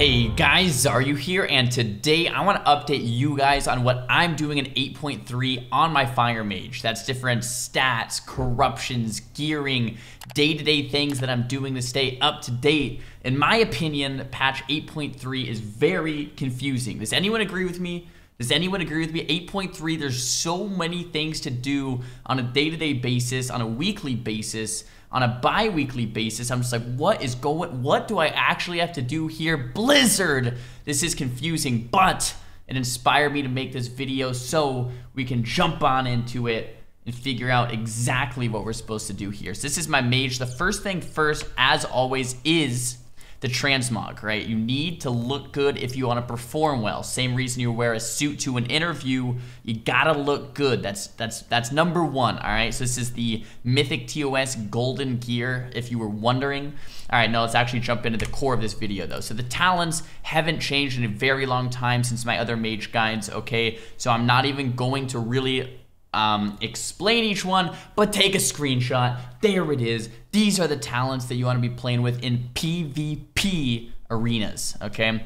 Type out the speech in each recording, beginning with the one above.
Hey guys, Xaryu here? And today I want to update you guys on what I'm doing in 8.3 on my Fire Mage. That's different stats, corruptions, gearing, day-to-day -day things that I'm doing to stay up to date. In my opinion, patch 8.3 is very confusing. Does anyone agree with me? Does anyone agree with me? 8.3, there's so many things to do on a day-to-day -day basis, on a weekly basis, on a bi-weekly basis. I'm just like, what is going, what do I actually have to do here? Blizzard! This is confusing, but it inspired me to make this video so we can jump on into it and figure out exactly what we're supposed to do here. So this is my mage. The first thing first, as always, is the transmog, right? You need to look good if you want to perform well. Same reason you wear a suit to an interview, you gotta look good. That's that's that's number one, all right? So this is the Mythic TOS golden gear, if you were wondering. All right, now let's actually jump into the core of this video though. So the talents haven't changed in a very long time since my other mage guides, okay? So I'm not even going to really um, explain each one, but take a screenshot. There it is. These are the talents that you want to be playing with in PvP arenas, okay?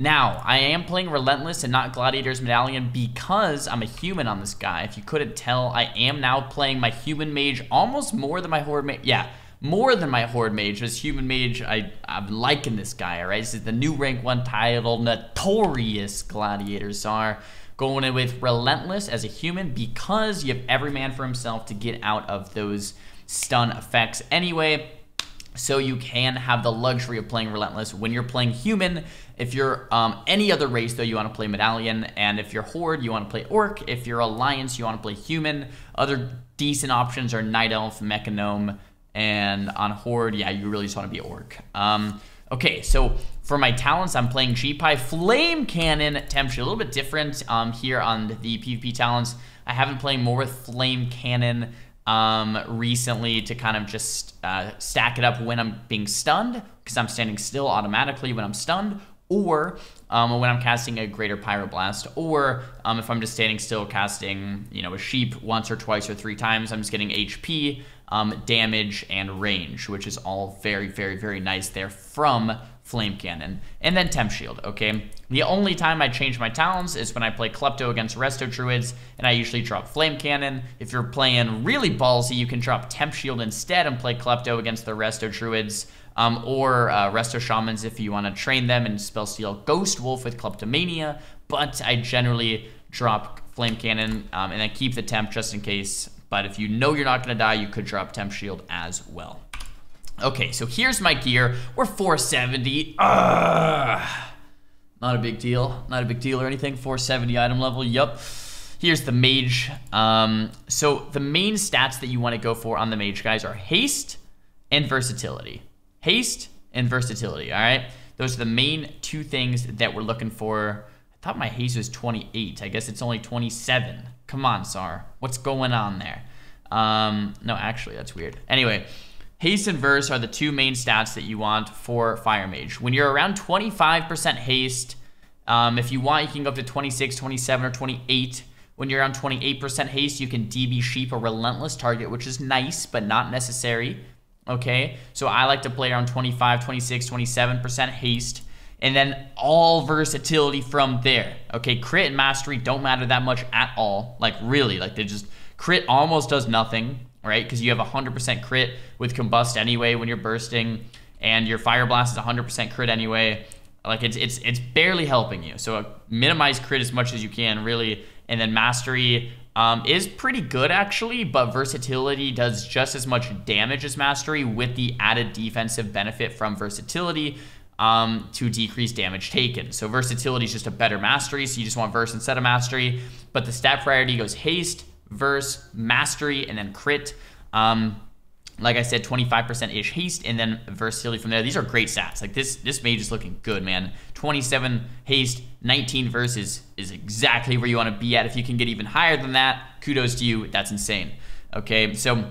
Now, I am playing Relentless and not Gladiator's Medallion because I'm a human on this guy. If you couldn't tell, I am now playing my human mage almost more than my horde mage. Yeah, more than my horde mage. As human mage, I, I'm liking this guy, all right? This is the new rank one title, Notorious Gladiators are going in with Relentless as a human because you have every man for himself to get out of those stun effects anyway. So you can have the luxury of playing Relentless when you're playing human. If you're um, any other race, though, you want to play Medallion. And if you're Horde, you want to play Orc. If you're Alliance, you want to play Human. Other decent options are Night Elf, Mechagnome, and on Horde, yeah, you really just want to be Orc. Um, Okay, so for my talents, I'm playing G-Pie Flame Cannon Temptree. A little bit different um, here on the PvP talents. I have been playing more with Flame Cannon um, recently to kind of just uh, stack it up when I'm being stunned, because I'm standing still automatically when I'm stunned, or um, when I'm casting a greater pyroblast, or um, if I'm just standing still casting, you know, a sheep once or twice or three times, I'm just getting HP, um, damage, and range, which is all very, very, very nice there from Flame Cannon. And then Temp Shield, okay? The only time I change my talents is when I play Klepto against Resto Druids, and I usually drop Flame Cannon. If you're playing really ballsy, you can drop Temp Shield instead and play Klepto against the Resto Druids um, or uh, Resto Shamans if you want to train them and spell steal Ghost Wolf with Kleptomania, but I generally drop Flame Cannon um, and then keep the temp just in case. But if you know you're not going to die, you could drop Temp Shield as well. Okay, so here's my gear. We're 470. Ugh. Not a big deal. Not a big deal or anything. 470 item level. Yup. Here's the mage. Um, so the main stats that you want to go for on the mage, guys, are haste and versatility haste and versatility, all right? Those are the main two things that we're looking for. I thought my haste was 28. I guess it's only 27. Come on, Sar. What's going on there? Um, no, actually, that's weird. Anyway, haste and verse are the two main stats that you want for Fire Mage. When you're around 25% haste, um, if you want, you can go up to 26, 27, or 28. When you're around 28% haste, you can DB Sheep a Relentless target, which is nice, but not necessary okay? So I like to play around 25, 26, 27% haste, and then all versatility from there, okay? Crit and mastery don't matter that much at all, like really, like they just, crit almost does nothing, right? Because you have 100% crit with combust anyway when you're bursting, and your fire blast is 100% crit anyway. Like it's it's it's barely helping you. So minimize crit as much as you can, really, and then mastery um, is pretty good actually, but versatility does just as much damage as mastery with the added defensive benefit from versatility um, to decrease damage taken. So versatility is just a better mastery, so you just want verse instead of mastery. But the stat priority goes haste, verse, mastery, and then crit. Um, like I said, 25% ish haste and then versatility from there. These are great stats. Like this, this mage is looking good, man. 27 haste, 19 verses is exactly where you want to be at. If you can get even higher than that, kudos to you. That's insane. Okay, so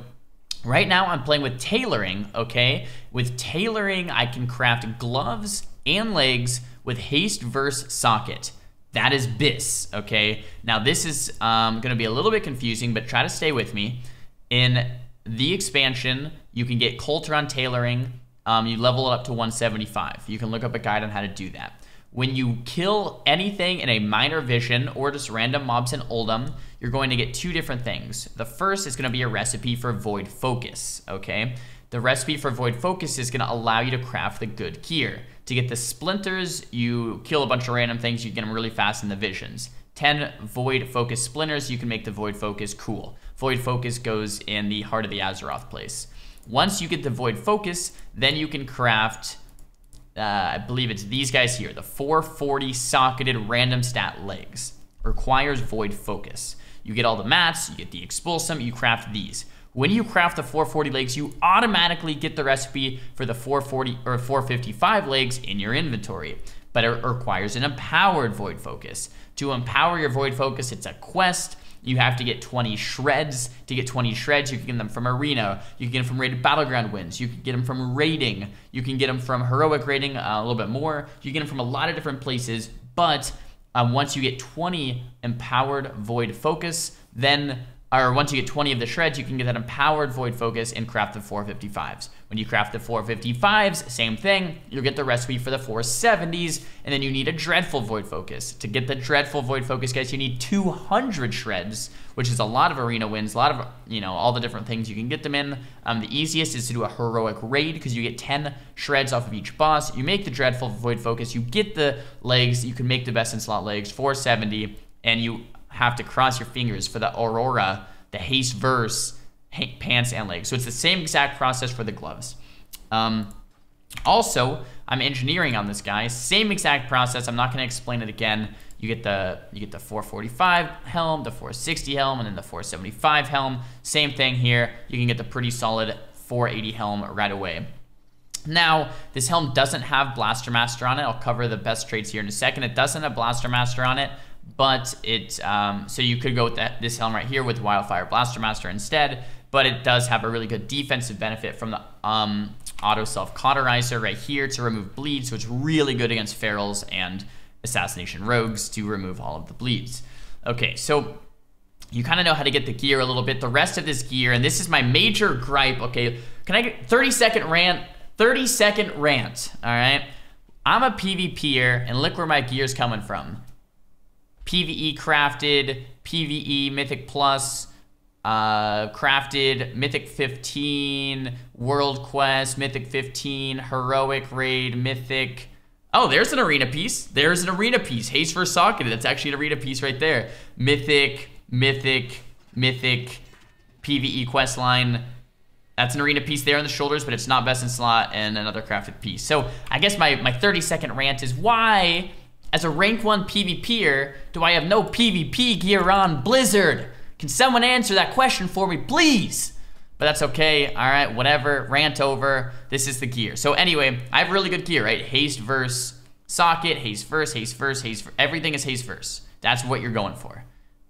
right now I'm playing with tailoring. Okay, with tailoring, I can craft gloves and legs with haste verse socket. That is bis. Okay, now this is um, going to be a little bit confusing, but try to stay with me. In the expansion, you can get Kul Tiran tailoring um, you level it up to 175. You can look up a guide on how to do that. When you kill anything in a minor vision or just random mobs in Uldum, you're going to get two different things. The first is going to be a recipe for Void Focus, okay? The recipe for Void Focus is going to allow you to craft the good gear. To get the splinters, you kill a bunch of random things, you get them really fast in the visions. 10 Void Focus splinters, you can make the Void Focus cool. Void Focus goes in the Heart of the Azeroth place. Once you get the Void Focus, then you can craft uh, I believe it's these guys here, the 440 socketed random stat legs. Requires void focus. You get all the mats, you get the expulsom, you craft these. When you craft the 440 legs, you automatically get the recipe for the 440 or 455 legs in your inventory. But it requires an empowered void focus. To empower your void focus, it's a quest you have to get 20 shreds. To get 20 shreds, you can get them from arena. You can get them from rated battleground wins. You can get them from raiding. You can get them from heroic raiding uh, a little bit more. You get them from a lot of different places. But um, once you get 20 empowered void focus, then or once you get 20 of the shreds, you can get that empowered void focus and craft the 455s. When you craft the 455s, same thing, you'll get the recipe for the 470s, and then you need a dreadful void focus. To get the dreadful void focus, guys, you need 200 shreds, which is a lot of arena wins, a lot of, you know, all the different things you can get them in. Um, the easiest is to do a heroic raid because you get 10 shreds off of each boss. You make the dreadful void focus, you get the legs, you can make the best in slot legs, 470, and you have to cross your fingers for the Aurora, the Haste Verse, pants, and legs. So it's the same exact process for the gloves. Um, also, I'm engineering on this guy. Same exact process. I'm not going to explain it again. You get the you get the 445 helm, the 460 helm, and then the 475 helm. Same thing here. You can get the pretty solid 480 helm right away. Now, this helm doesn't have Blaster Master on it. I'll cover the best traits here in a second. It doesn't have Blaster Master on it, but it um, so you could go with that, this helm right here with Wildfire Blaster Master instead, but it does have a really good defensive benefit from the um, auto self cauterizer right here to remove bleed, so it's really good against ferals and assassination rogues to remove all of the bleeds. Okay, so you kind of know how to get the gear a little bit. The rest of this gear, and this is my major gripe, okay? Can I get 30 second rant? 30 second rant, all right? I'm a PvPer, and look where my gear's coming from. PVE crafted, PVE Mythic Plus, uh, crafted Mythic 15, World Quest, Mythic 15, Heroic Raid, Mythic. Oh, there's an arena piece. There's an arena piece. Haste for Socket. That's actually an arena piece right there. Mythic, Mythic, Mythic, PVE quest line. That's an arena piece there on the shoulders, but it's not best in slot and another crafted piece. So I guess my, my 30 second rant is why as a rank 1 PvPer, do I have no PvP gear on Blizzard? Can someone answer that question for me, please? But that's okay, all right, whatever, rant over. This is the gear. So anyway, I have really good gear, right? Haste verse socket, haste verse, haste verse, haste verse. Everything is haste verse. That's what you're going for.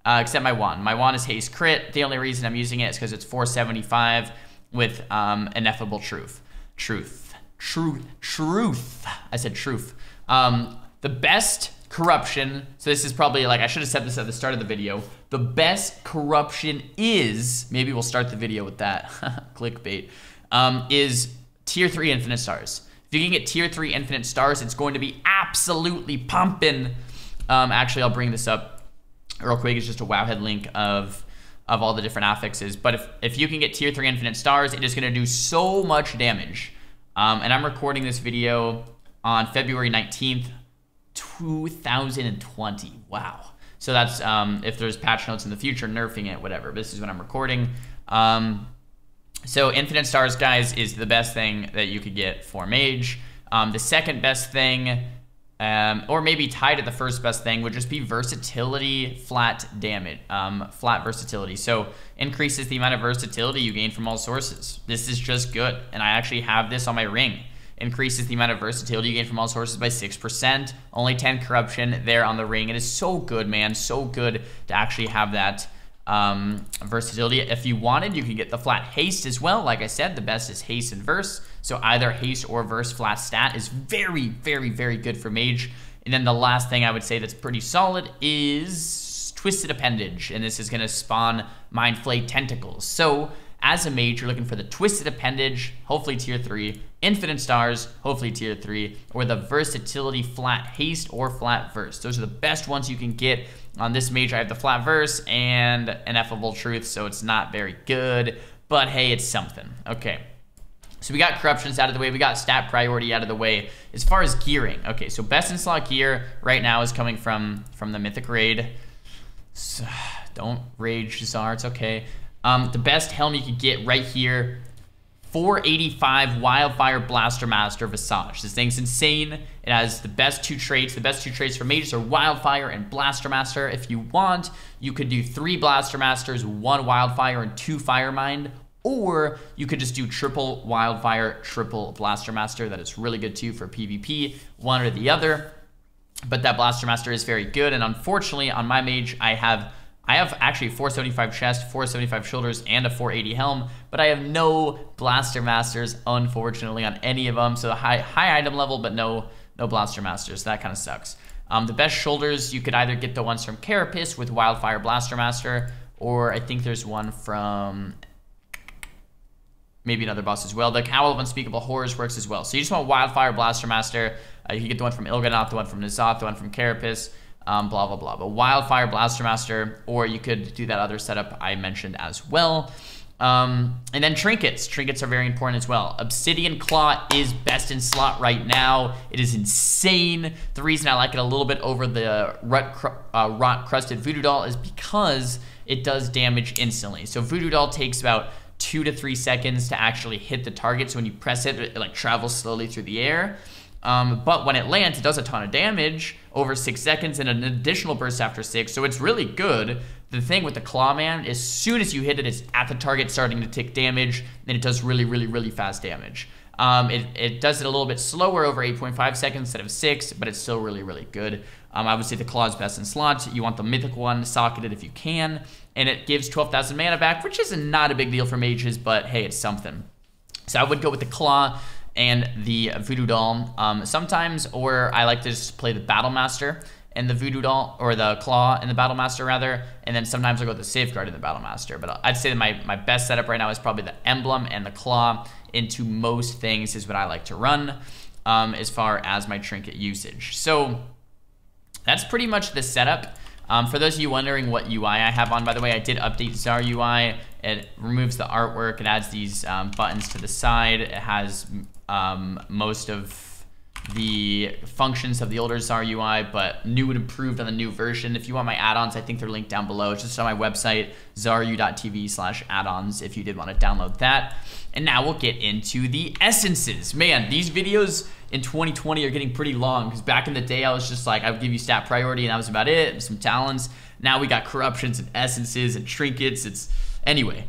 Uh, except my wand. My wand is haste crit. The only reason I'm using it is because it's 475 with um, ineffable truth. Truth. Truth. Truth. I said truth. Um, the best corruption, so this is probably like, I should have said this at the start of the video. The best corruption is, maybe we'll start the video with that, clickbait, um, is tier three infinite stars. If you can get tier three infinite stars, it's going to be absolutely pumping. Um, actually, I'll bring this up real quick. It's just a Wowhead link of of all the different affixes. But if, if you can get tier three infinite stars, it is going to do so much damage. Um, and I'm recording this video on February 19th. 2020. Wow. So that's um, if there's patch notes in the future, nerfing it, whatever. This is when I'm recording. Um, so Infinite Stars, guys, is the best thing that you could get for Mage. Um, the second best thing, um, or maybe tied at the first best thing, would just be versatility, flat damage, um, flat versatility. So increases the amount of versatility you gain from all sources. This is just good, and I actually have this on my ring increases the amount of versatility you gain from all sources by 6%. Only 10 corruption there on the ring. It is so good, man. So good to actually have that um, versatility. If you wanted, you could get the flat haste as well. Like I said, the best is haste and verse. So either haste or verse flat stat is very, very, very good for mage. And then the last thing I would say that's pretty solid is Twisted Appendage. And this is going to spawn Mind Flay Tentacles. So as a mage, you're looking for the Twisted Appendage, hopefully tier 3, Infinite Stars, hopefully tier 3, or the Versatility Flat Haste or Flat Verse. Those are the best ones you can get. On this mage, I have the Flat Verse and Ineffable Truth, so it's not very good, but hey, it's something. Okay. So we got corruptions out of the way. We got stat priority out of the way. As far as gearing, okay, so best in slot gear right now is coming from from the Mythic Raid. So, don't rage, Czar. It's okay. Um, the best helm you could get right here, 485 Wildfire Blaster Master Visage. This thing's insane. It has the best two traits. The best two traits for mages are Wildfire and Blaster Master. If you want, you could do three Blaster Masters, one Wildfire, and two Firemind. Or you could just do triple Wildfire, triple Blaster Master. That is really good too for PvP, one or the other. But that Blaster Master is very good. And unfortunately, on my mage, I have I have actually 475 chest, 475 shoulders, and a 480 helm, but I have no Blaster Masters, unfortunately, on any of them. So high high item level, but no no Blaster Masters. That kind of sucks. Um, the best shoulders, you could either get the ones from Carapace with Wildfire Blaster Master, or I think there's one from maybe another boss as well. The Cowl of Unspeakable Horrors works as well. So you just want Wildfire Blaster Master. Uh, you can get the one from Il'gynoth, the one from N'Zoth, the one from Carapace um, blah, blah, blah. But Wildfire Blaster Master, or you could do that other setup I mentioned as well. Um, and then trinkets. Trinkets are very important as well. Obsidian Claw is best in slot right now. It is insane. The reason I like it a little bit over the rut, uh, rot crusted Voodoo Doll is because it does damage instantly. So Voodoo Doll takes about two to three seconds to actually hit the target. So when you press it, it like travels slowly through the air. Um, but when it lands, it does a ton of damage over six seconds and an additional burst after six. So it's really good. The thing with the Clawman, is as soon as you hit it, it's at the target starting to take damage, and it does really, really, really fast damage. Um, it, it does it a little bit slower over 8.5 seconds instead of 6, but it's still really, really good. Um, I would say the Claw is best in slots. You want the Mythic one, socket it if you can, and it gives 12,000 mana back, which is not a big deal for mages, but hey, it's something. So I would go with the Claw and the Voodoo Doll um, sometimes, or I like to just play the Battle Master and the Voodoo Doll, or the Claw and the Battle Master rather, and then sometimes I'll go with the Safeguard and the Battle Master. But I'd say that my, my best setup right now is probably the Emblem and the Claw into most things is what I like to run um, as far as my trinket usage. So that's pretty much the setup. Um, for those of you wondering what UI I have on, by the way, I did update Zar UI. It removes the artwork. It adds these um, buttons to the side. It has um, most of the functions of the older Zar UI, but new and improved on the new version. If you want my add-ons, I think they're linked down below. It's just on my website, xaryu.tv slash add-ons if you did want to download that. And now we'll get into the essences. Man, these videos in 2020 are getting pretty long because back in the day I was just like, I would give you stat priority and that was about it, some talents. Now we got corruptions and essences and trinkets. It's Anyway,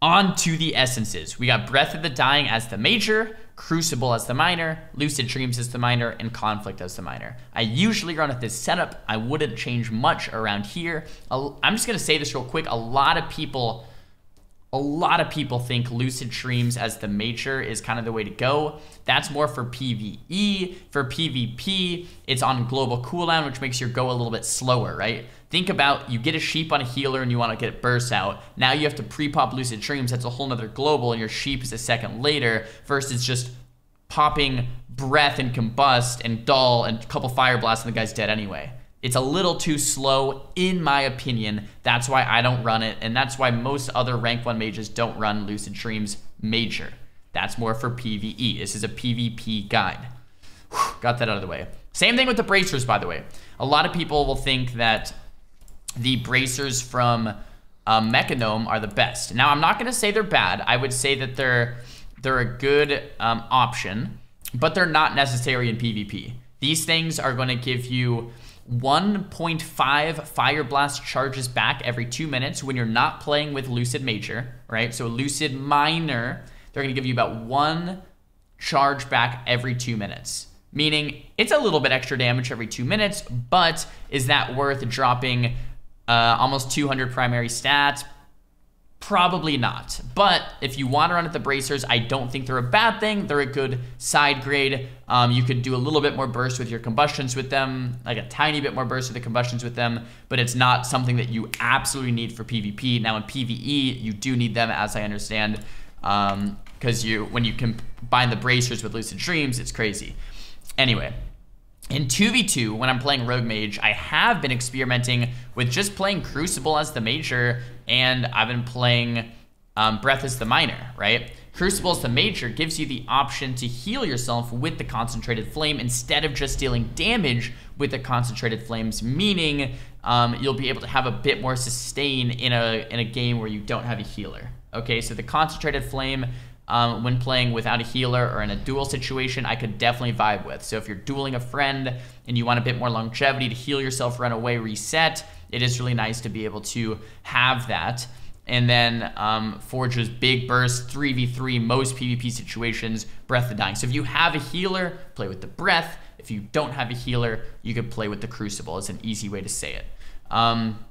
on to the essences. We got Breath of the Dying as the major, Crucible as the minor, Lucid Dreams as the minor, and Conflict as the minor. I usually run with this setup. I wouldn't change much around here. I'm just gonna say this real quick. A lot of people a lot of people think Lucid Dreams as the major is kind of the way to go. That's more for PvE. For PvP, it's on global cooldown, which makes your go a little bit slower, right? Think about you get a sheep on a healer and you want to get it burst out. Now you have to pre-pop Lucid Dreams. That's a whole nother global, and your sheep is a second later. Versus just popping breath and combust and dull and a couple fire blasts and the guy's dead anyway. It's a little too slow, in my opinion. That's why I don't run it, and that's why most other rank 1 mages don't run Lucid Dreams Major. That's more for PvE. This is a PvP guide. Whew, got that out of the way. Same thing with the bracers, by the way. A lot of people will think that the bracers from uh, Mechagnome are the best. Now, I'm not going to say they're bad. I would say that they're they're a good um, option, but they're not necessary in PvP. These things are going to give you 1.5 Fire Blast charges back every two minutes when you're not playing with Lucid Major, right? So Lucid Minor, they're gonna give you about one charge back every two minutes. Meaning it's a little bit extra damage every two minutes, but is that worth dropping uh, almost 200 primary stats, Probably not. But if you want to run at the bracers, I don't think they're a bad thing. They're a good side grade. Um, you could do a little bit more burst with your combustions with them, like a tiny bit more burst with the combustions with them, but it's not something that you absolutely need for PvP. Now in PvE, you do need them, as I understand, because um, you when you combine the bracers with Lucid Dreams, it's crazy. Anyway, in 2v2, when I'm playing Rogue Mage, I have been experimenting with just playing Crucible as the Major, and I've been playing um, Breath as the Minor, right? Crucible as the Major gives you the option to heal yourself with the Concentrated Flame instead of just dealing damage with the Concentrated Flames, meaning um, you'll be able to have a bit more sustain in a, in a game where you don't have a healer. Okay, so the Concentrated Flame um, when playing without a healer or in a duel situation, I could definitely vibe with. So if you're dueling a friend and you want a bit more longevity to heal yourself, run away, reset, it is really nice to be able to have that. And then um, Forge's big burst, 3v3, most PvP situations, Breath of Dying. So if you have a healer, play with the Breath. If you don't have a healer, you could play with the Crucible. It's an easy way to say it. Um,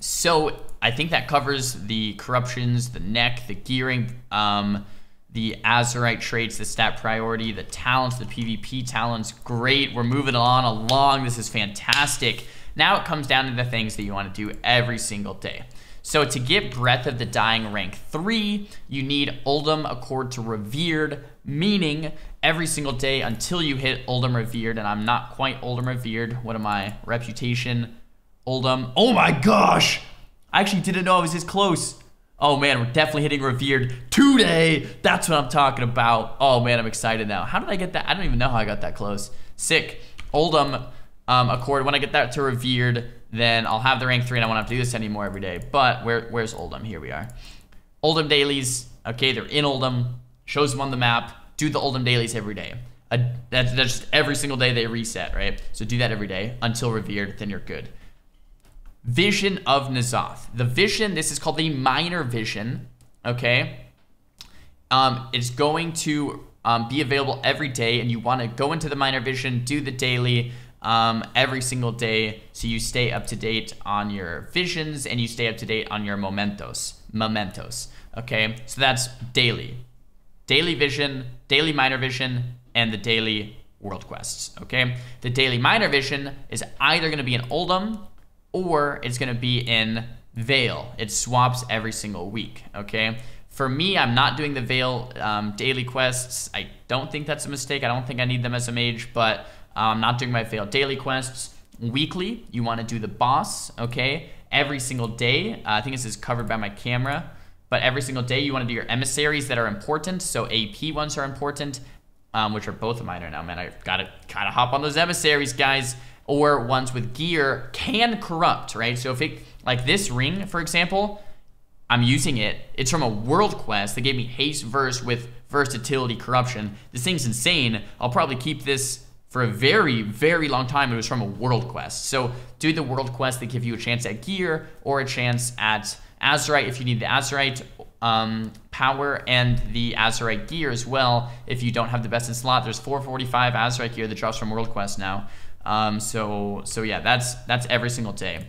so I think that covers the corruptions, the neck, the gearing, um, the Azerite traits, the stat priority, the talents, the PvP talents. Great. We're moving on along. This is fantastic. Now it comes down to the things that you want to do every single day. So to get Breath of the Dying rank 3, you need Uldum Accord to Revered, meaning every single day until you hit Uldum Revered, and I'm not quite Uldum Revered. What am I? Reputation, Uldum. Oh my gosh! I actually didn't know I was this close. Oh man, we're definitely hitting Revered today. That's what I'm talking about. Oh man, I'm excited now. How did I get that? I don't even know how I got that close. Sick. Uldum um, Accord. When I get that to Revered, then I'll have the rank 3 and I won't have to do this anymore every day. But where, where's Uldum? Here we are. Uldum dailies. Okay, they're in Uldum. Shows them on the map. Do the Uldum dailies every day. That's, that's just every single day they reset, right? So do that every day until Revered, then you're good. Vision of N'Zoth. The vision, this is called the minor vision, okay? Um, it's going to um, be available every day, and you want to go into the minor vision, do the daily um, every single day so you stay up to date on your visions and you stay up to date on your mementos. Mementos, okay? So that's daily. Daily vision, daily minor vision, and the daily world quests, okay? The daily minor vision is either going to be in Uldum or it's going to be in Vale. It swaps every single week, okay? For me, I'm not doing the Vale um, daily quests. I don't think that's a mistake. I don't think I need them as a mage, but I'm um, not doing my Vale daily quests. Weekly, you want to do the boss, okay? Every single day. Uh, I think this is covered by my camera. But every single day, you want to do your emissaries that are important. So AP ones are important, um, which are both of mine right now. Man, I got to kind of hop on those emissaries, guys or ones with gear can corrupt, right? So if it, like this ring, for example, I'm using it. It's from a world quest that gave me haste verse with versatility corruption. This thing's insane. I'll probably keep this for a very, very long time. It was from a world quest. So do the world quest that give you a chance at gear or a chance at Azerite if you need the Azerite um, power and the Azerite gear as well. If you don't have the best in slot, there's 445 Azerite gear that drops from World Quest now. Um, so so yeah, that's that's every single day.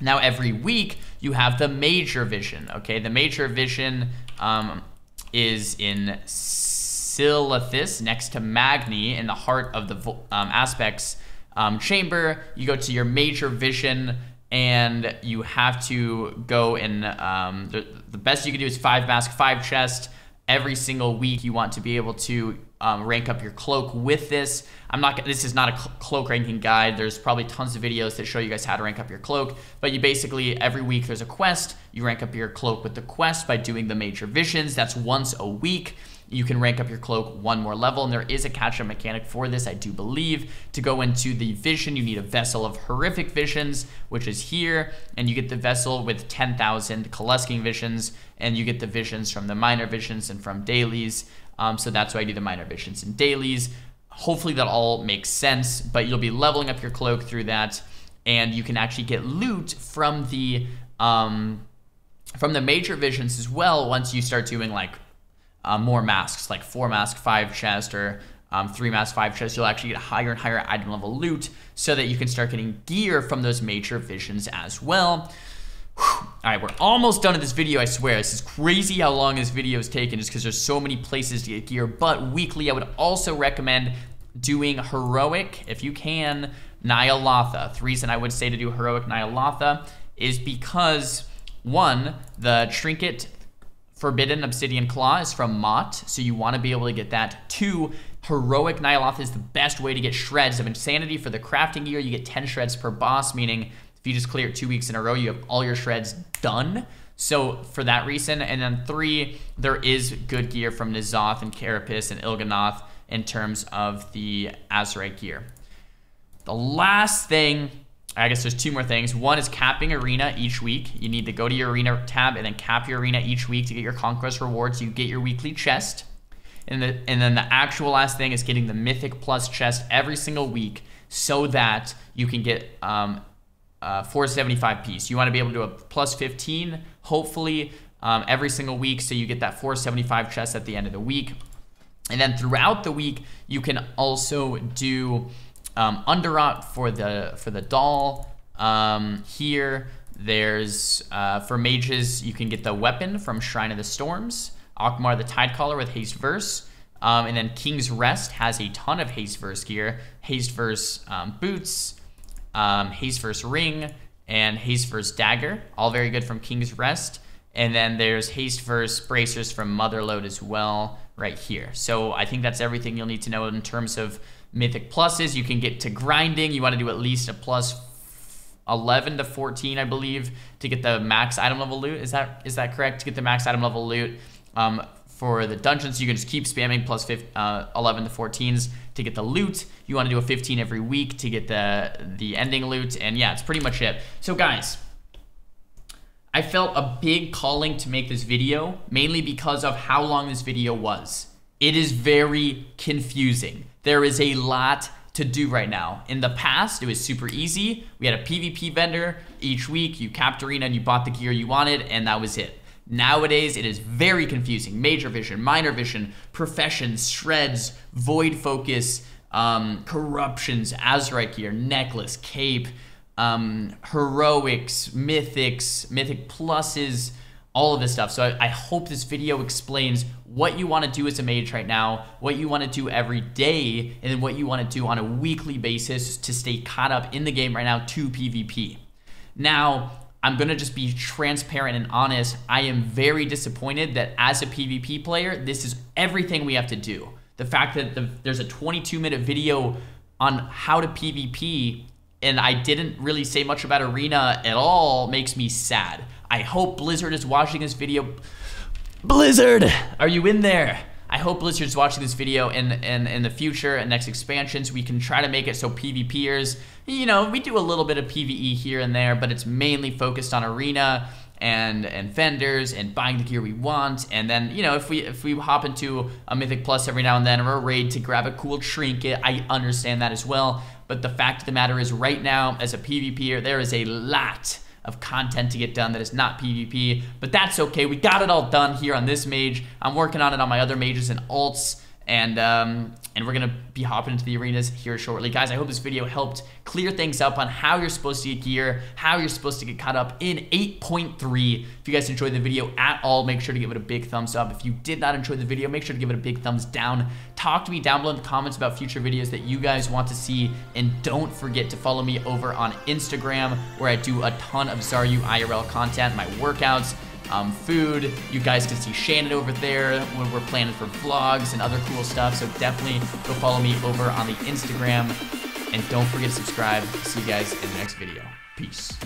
Now every week you have the major vision. Okay, the major vision um, is in Silithus next to Magni in the heart of the um, aspects um, chamber. You go to your major vision and you have to go and um, the, the best you can do is five mask, five chest. Every single week you want to be able to um, rank up your cloak with this. I'm not. This is not a cloak ranking guide. There's probably tons of videos that show you guys how to rank up your cloak. But you basically every week there's a quest. You rank up your cloak with the quest by doing the major visions. That's once a week. You can rank up your cloak one more level, and there is a catch-up mechanic for this, I do believe. To go into the vision, you need a vessel of horrific visions, which is here, and you get the vessel with 10,000 Coalescing visions, and you get the visions from the minor visions and from dailies. Um, so that's why I do the minor visions and dailies. Hopefully that all makes sense, but you'll be leveling up your cloak through that, and you can actually get loot from the um, from the major visions as well once you start doing like uh, more masks, like four mask, five chest, or um, three mask, five chest. You'll actually get higher and higher item level loot so that you can start getting gear from those major visions as well. All right, we're almost done with this video, I swear. This is crazy how long this video is taking just because there's so many places to get gear. But weekly, I would also recommend doing Heroic, if you can, Ny'alotha. The reason I would say to do Heroic Ny'alotha is because, one, the Trinket Forbidden Obsidian Claw is from Maut, so you want to be able to get that. Two, Heroic Ny'alotha is the best way to get shreds of Insanity for the crafting gear. You get 10 shreds per boss, meaning if you just clear it two weeks in a row, you have all your shreds done. So for that reason, and then three, there is good gear from N'Zoth and Carapace and Il'gynoth in terms of the Azerite gear. The last thing, I guess there's two more things. One is capping arena each week. You need to go to your arena tab and then cap your arena each week to get your conquest rewards. You get your weekly chest. And, the, and then the actual last thing is getting the Mythic Plus chest every single week so that you can get um, uh, 475 piece. You want to be able to do a plus 15, hopefully, um, every single week so you get that 475 chest at the end of the week. And then throughout the week, you can also do um, for the for the doll. Um, here, there's uh, for mages, you can get the weapon from Shrine of the Storms. Akmar the Tidecaller with Haste Verse. Um, and then King's Rest has a ton of Haste Verse gear. Haste Verse um, boots, um, Haste Verse ring, and Haste Verse dagger. All very good from King's Rest. And then there's Haste Verse bracers from Motherlode as well, right here. So I think that's everything you'll need to know in terms of Mythic pluses. You can get to grinding. You want to do at least a plus 11 to 14, I believe, to get the max item level loot. Is that is that correct? To get the max item level loot. Um, for the dungeons, you can just keep spamming plus 15, uh, 11 to 14s to get the loot. You want to do a 15 every week to get the the ending loot, and yeah, it's pretty much it. So guys, I felt a big calling to make this video, mainly because of how long this video was. It is very confusing. There is a lot to do right now. In the past, it was super easy. We had a PvP vendor each week. You capped arena and you bought the gear you wanted, and that was it. Nowadays, it is very confusing. Major vision, minor vision, professions, shreds, void focus, um, corruptions, Azerite gear, necklace, cape, um, heroics, mythics, mythic pluses, all of this stuff. So I, I hope this video explains what you want to do as a mage right now, what you want to do every day, and then what you want to do on a weekly basis to stay caught up in the game right now to PvP. Now, I'm going to just be transparent and honest. I am very disappointed that as a PvP player, this is everything we have to do. The fact that the, there's a 22 minute video on how to PvP and I didn't really say much about Arena at all makes me sad. I hope Blizzard is watching this video. Blizzard, are you in there? I hope Blizzard's watching this video in, in, in the future and next expansions, we can try to make it so PvPers, you know, we do a little bit of PvE here and there, but it's mainly focused on arena and and vendors and buying the gear we want. And then you know if we if we hop into a mythic plus every now and then or a raid to grab a cool trinket i understand that as well. But the fact of the matter is right now as a pvper there is a lot of content to get done that is not PvP, but that's okay. We got it all done here on this mage. I'm working on it on my other mages and alts and um, and we're gonna be hopping into the arenas here shortly. Guys, I hope this video helped clear things up on how you're supposed to get gear, how you're supposed to get caught up in 8.3. If you guys enjoyed the video at all, make sure to give it a big thumbs up. If you did not enjoy the video, make sure to give it a big thumbs down. Talk to me down below in the comments about future videos that you guys want to see, and don't forget to follow me over on Instagram, where I do a ton of Xaryu IRL content, my workouts, um, food. You guys can see Shannon over there when we're planning for vlogs and other cool stuff. So definitely go follow me over on the Instagram. And don't forget to subscribe. See you guys in the next video. Peace.